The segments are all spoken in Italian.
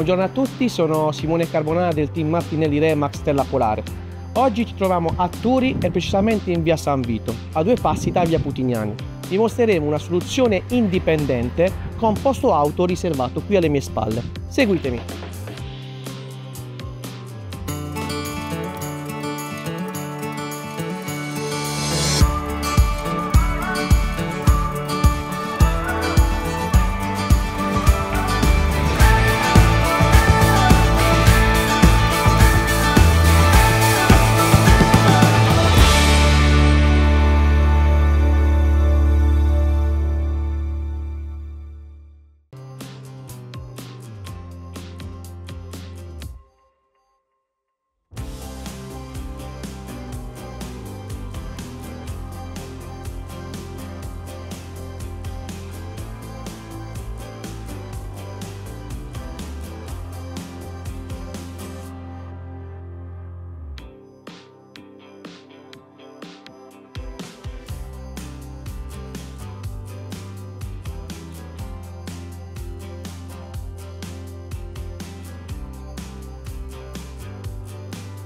Buongiorno a tutti, sono Simone Carbonara del team Martinelli Remax Stella Polare. Oggi ci troviamo a Turi e precisamente in via San Vito, a due passi da via Putignani. Vi mostreremo una soluzione indipendente con posto auto riservato qui alle mie spalle. Seguitemi!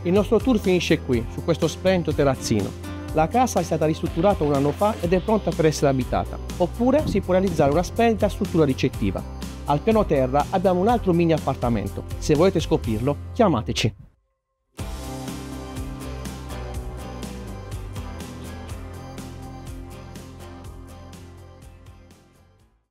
Il nostro tour finisce qui, su questo splendido terrazzino. La casa è stata ristrutturata un anno fa ed è pronta per essere abitata, oppure si può realizzare una splendida struttura ricettiva. Al piano terra abbiamo un altro mini appartamento. Se volete scoprirlo, chiamateci.